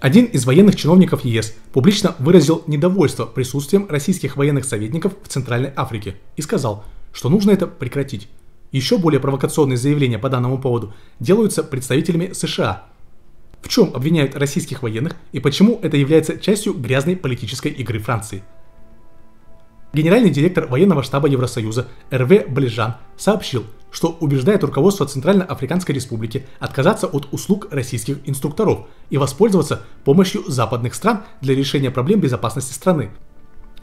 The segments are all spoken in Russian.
Один из военных чиновников ЕС публично выразил недовольство присутствием российских военных советников в Центральной Африке и сказал, что нужно это прекратить. Еще более провокационные заявления по данному поводу делаются представителями США. В чем обвиняют российских военных и почему это является частью грязной политической игры Франции – Генеральный директор военного штаба Евросоюза РВ Ближан сообщил, что убеждает руководство Центральноафриканской Республики отказаться от услуг российских инструкторов и воспользоваться помощью западных стран для решения проблем безопасности страны.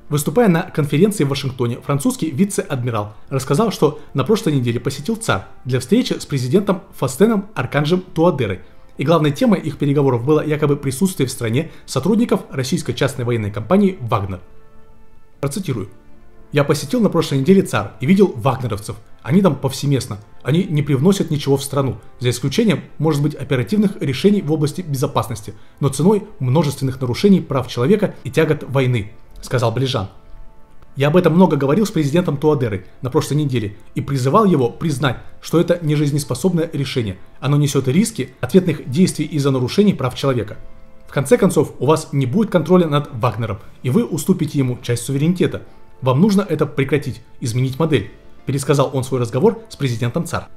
Выступая на конференции в Вашингтоне, французский вице-адмирал рассказал, что на прошлой неделе посетил ЦАР для встречи с президентом Фастеном Арканжем Туадерой. И главной темой их переговоров было якобы присутствие в стране сотрудников российской частной военной компании «Вагнер». Процитирую. «Я посетил на прошлой неделе ЦАР и видел вагнеровцев. Они там повсеместно. Они не привносят ничего в страну, за исключением, может быть, оперативных решений в области безопасности, но ценой множественных нарушений прав человека и тягот войны», — сказал Ближан. Я об этом много говорил с президентом Туадеры на прошлой неделе и призывал его признать, что это не жизнеспособное решение. Оно несет риски ответных действий из-за нарушений прав человека. В конце концов, у вас не будет контроля над Вагнером, и вы уступите ему часть суверенитета. Вам нужно это прекратить, изменить модель, пересказал он свой разговор с президентом ЦАР.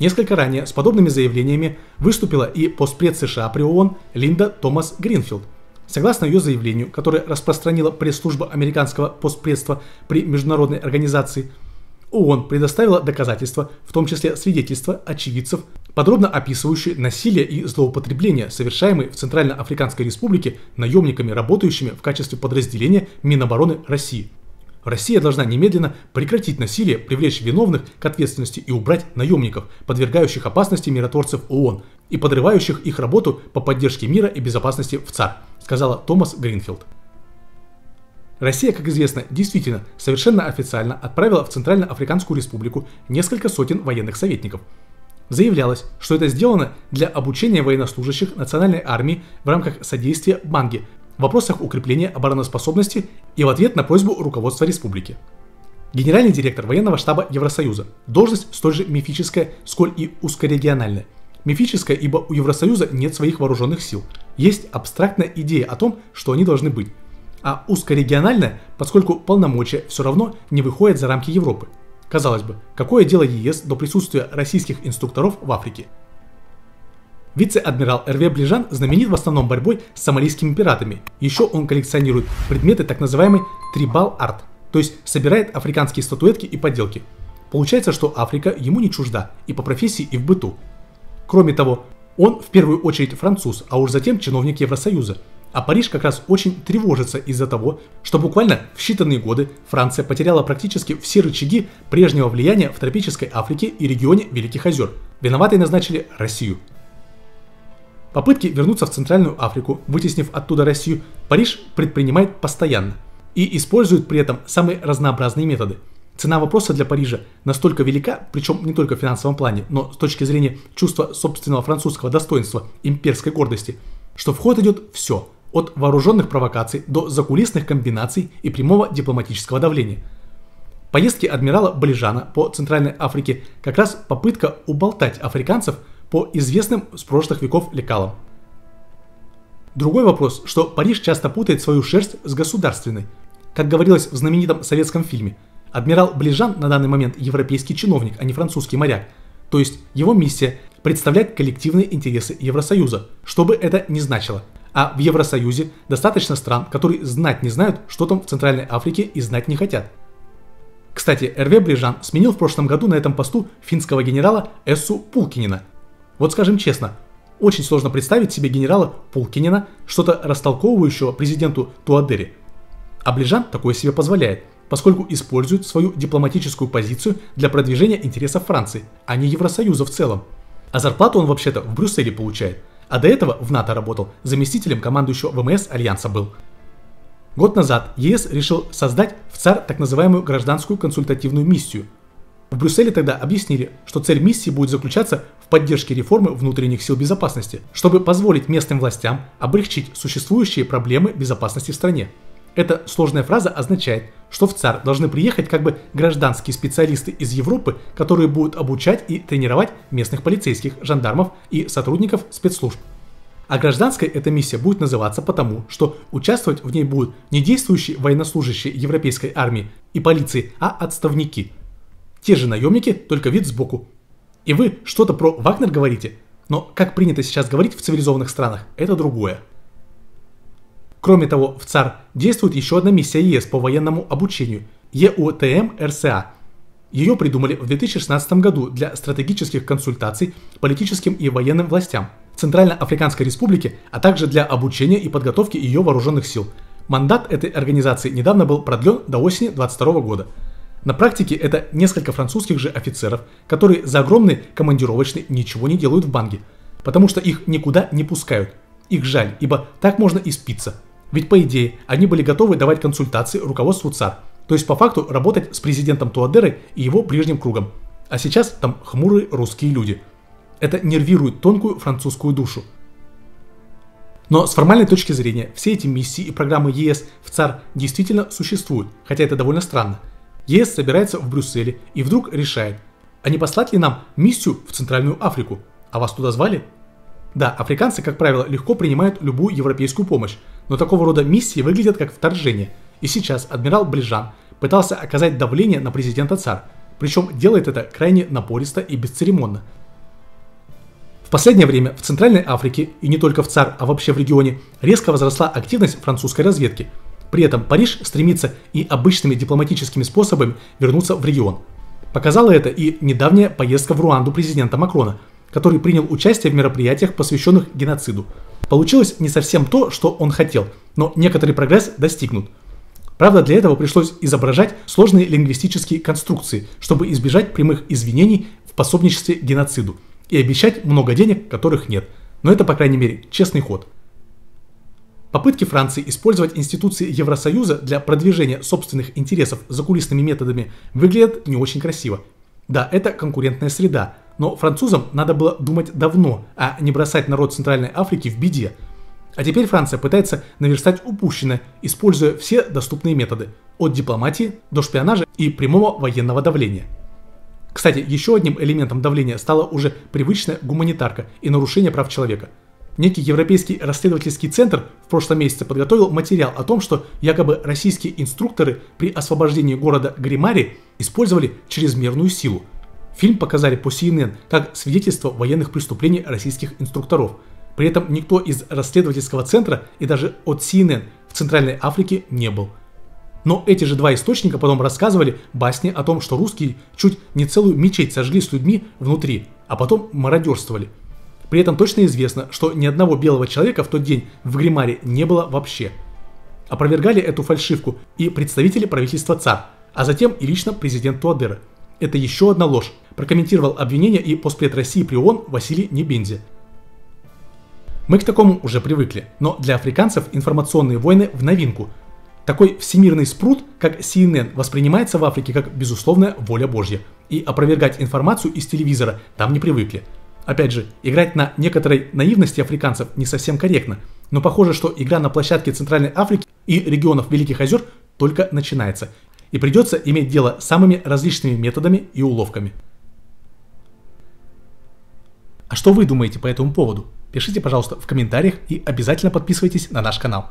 Несколько ранее с подобными заявлениями выступила и постпред США при ООН Линда Томас Гринфилд. Согласно ее заявлению, которое распространила пресс-служба американского постпредства при международной организации, ООН предоставила доказательства, в том числе свидетельства очевидцев подробно описывающий насилие и злоупотребления, совершаемые в Центральноафриканской Республике наемниками, работающими в качестве подразделения Минобороны России. Россия должна немедленно прекратить насилие, привлечь виновных к ответственности и убрать наемников, подвергающих опасности миротворцев ООН и подрывающих их работу по поддержке мира и безопасности в ЦАР, сказала Томас Гринфилд. Россия, как известно, действительно совершенно официально отправила в Центральноафриканскую республику несколько сотен военных советников – Заявлялось, что это сделано для обучения военнослужащих национальной армии в рамках содействия Банге в вопросах укрепления обороноспособности и в ответ на просьбу руководства республики. Генеральный директор военного штаба Евросоюза. Должность столь же мифическая, сколь и узкорегиональная. Мифическая, ибо у Евросоюза нет своих вооруженных сил. Есть абстрактная идея о том, что они должны быть. А узкорегиональная, поскольку полномочия все равно не выходят за рамки Европы. Казалось бы, какое дело ЕС до присутствия российских инструкторов в Африке? Вице-адмирал РВ Ближан знаменит в основном борьбой с сомалийскими пиратами. Еще он коллекционирует предметы так называемый трибал арт, то есть собирает африканские статуэтки и поделки. Получается, что Африка ему не чужда и по профессии, и в быту. Кроме того, он в первую очередь француз, а уж затем чиновник Евросоюза – а Париж как раз очень тревожится из-за того, что буквально в считанные годы Франция потеряла практически все рычаги прежнего влияния в тропической Африке и регионе Великих озер. Виноватой назначили Россию. Попытки вернуться в Центральную Африку, вытеснив оттуда Россию, Париж предпринимает постоянно и использует при этом самые разнообразные методы. Цена вопроса для Парижа настолько велика, причем не только в финансовом плане, но с точки зрения чувства собственного французского достоинства, имперской гордости, что в ход идет все – от вооруженных провокаций до закулисных комбинаций и прямого дипломатического давления. Поездки адмирала Ближана по Центральной Африке как раз попытка уболтать африканцев по известным с прошлых веков лекалам. Другой вопрос, что Париж часто путает свою шерсть с государственной. Как говорилось в знаменитом советском фильме, адмирал Ближан на данный момент европейский чиновник, а не французский моряк. То есть его миссия – представлять коллективные интересы Евросоюза, что бы это ни значило – а в Евросоюзе достаточно стран, которые знать не знают, что там в Центральной Африке и знать не хотят. Кстати, РВ Брижан сменил в прошлом году на этом посту финского генерала Эссу Пулкинина. Вот скажем честно, очень сложно представить себе генерала Пулкинина, что-то растолковывающего президенту Туадери. А Ближан такое себе позволяет, поскольку использует свою дипломатическую позицию для продвижения интересов Франции, а не Евросоюза в целом. А зарплату он вообще-то в Брюсселе получает – а до этого в НАТО работал, заместителем командующего ВМС Альянса был. Год назад ЕС решил создать в ЦАР так называемую гражданскую консультативную миссию. В Брюсселе тогда объяснили, что цель миссии будет заключаться в поддержке реформы внутренних сил безопасности, чтобы позволить местным властям облегчить существующие проблемы безопасности в стране. Эта сложная фраза означает, что в ЦАР должны приехать как бы гражданские специалисты из Европы, которые будут обучать и тренировать местных полицейских, жандармов и сотрудников спецслужб. А гражданской эта миссия будет называться потому, что участвовать в ней будут не действующие военнослужащие европейской армии и полиции, а отставники. Те же наемники, только вид сбоку. И вы что-то про Вагнер говорите, но как принято сейчас говорить в цивилизованных странах, это другое. Кроме того, в ЦАР действует еще одна миссия ЕС по военному обучению – ЕУТМ РСА. Ее придумали в 2016 году для стратегических консультаций политическим и военным властям Центральноафриканской Республики, а также для обучения и подготовки ее вооруженных сил. Мандат этой организации недавно был продлен до осени 2022 года. На практике это несколько французских же офицеров, которые за огромный командировочный ничего не делают в банге, потому что их никуда не пускают. Их жаль, ибо так можно и спиться – ведь по идее они были готовы давать консультации руководству ЦАР, то есть по факту работать с президентом Туадеры и его ближним кругом. А сейчас там хмурые русские люди. Это нервирует тонкую французскую душу. Но с формальной точки зрения, все эти миссии и программы ЕС в ЦАР действительно существуют, хотя это довольно странно. ЕС собирается в Брюсселе и вдруг решает, а не послать ли нам миссию в Центральную Африку? А вас туда звали? Да, африканцы, как правило, легко принимают любую европейскую помощь, но такого рода миссии выглядят как вторжение. И сейчас адмирал Ближан пытался оказать давление на президента ЦАР, причем делает это крайне напористо и бесцеремонно. В последнее время в Центральной Африке, и не только в ЦАР, а вообще в регионе, резко возросла активность французской разведки. При этом Париж стремится и обычными дипломатическими способами вернуться в регион. Показала это и недавняя поездка в Руанду президента Макрона, который принял участие в мероприятиях, посвященных геноциду – Получилось не совсем то, что он хотел, но некоторый прогресс достигнут. Правда, для этого пришлось изображать сложные лингвистические конструкции, чтобы избежать прямых извинений в пособничестве геноциду и обещать много денег, которых нет. Но это, по крайней мере, честный ход. Попытки Франции использовать институции Евросоюза для продвижения собственных интересов закулисными методами выглядят не очень красиво. Да, это конкурентная среда, но французам надо было думать давно, а не бросать народ Центральной Африки в беде. А теперь Франция пытается наверстать упущенное, используя все доступные методы, от дипломатии до шпионажа и прямого военного давления. Кстати, еще одним элементом давления стала уже привычная гуманитарка и нарушение прав человека. Некий Европейский расследовательский центр в прошлом месяце подготовил материал о том, что якобы российские инструкторы при освобождении города Гримари использовали чрезмерную силу – Фильм показали по CNN как свидетельство военных преступлений российских инструкторов. При этом никто из расследовательского центра и даже от CNN в Центральной Африке не был. Но эти же два источника потом рассказывали басни о том, что русские чуть не целую мечеть сожгли с людьми внутри, а потом мародерствовали. При этом точно известно, что ни одного белого человека в тот день в Гримаре не было вообще. Опровергали эту фальшивку и представители правительства ЦАР, а затем и лично президент Туадера. Это еще одна ложь, прокомментировал обвинение и постпред России при ООН Василий Небензи. Мы к такому уже привыкли, но для африканцев информационные войны в новинку. Такой всемирный спрут, как CNN, воспринимается в Африке как безусловная воля Божья. И опровергать информацию из телевизора там не привыкли. Опять же, играть на некоторой наивности африканцев не совсем корректно, но похоже, что игра на площадке Центральной Африки и регионов Великих озер только начинается, и придется иметь дело с самыми различными методами и уловками. А что вы думаете по этому поводу? Пишите, пожалуйста, в комментариях и обязательно подписывайтесь на наш канал.